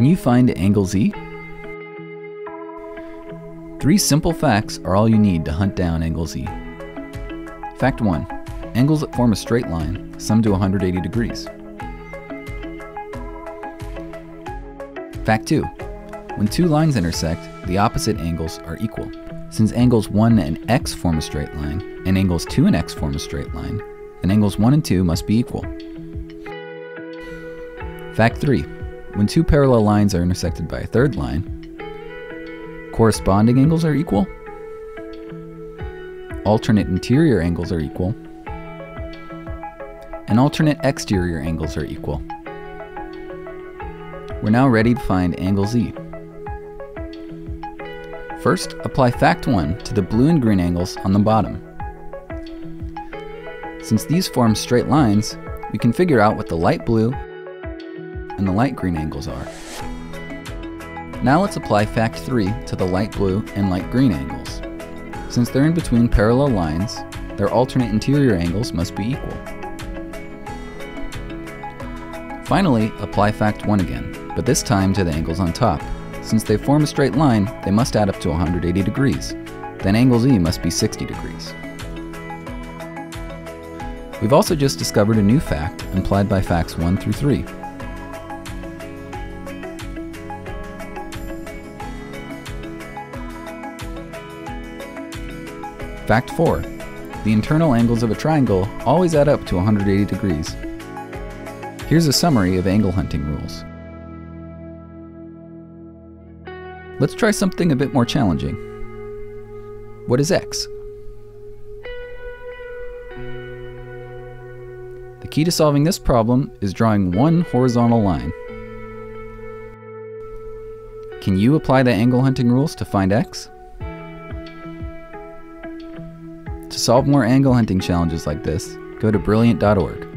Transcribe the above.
Can you find angle Z? Three simple facts are all you need to hunt down angle Z. Fact 1. Angles that form a straight line sum to 180 degrees. Fact 2. When two lines intersect, the opposite angles are equal. Since angles 1 and x form a straight line, and angles 2 and x form a straight line, then angles 1 and 2 must be equal. Fact 3. When two parallel lines are intersected by a third line, corresponding angles are equal, alternate interior angles are equal, and alternate exterior angles are equal. We're now ready to find angle Z. First, apply fact 1 to the blue and green angles on the bottom. Since these form straight lines, we can figure out what the light blue and the light green angles are. Now let's apply fact 3 to the light blue and light green angles. Since they're in between parallel lines, their alternate interior angles must be equal. Finally, apply fact 1 again, but this time to the angles on top. Since they form a straight line, they must add up to 180 degrees. Then angle Z must be 60 degrees. We've also just discovered a new fact implied by facts 1 through 3. Fact 4. The internal angles of a triangle always add up to 180 degrees. Here's a summary of angle hunting rules. Let's try something a bit more challenging. What is x? The key to solving this problem is drawing one horizontal line. Can you apply the angle hunting rules to find x? To solve more angle hunting challenges like this, go to brilliant.org.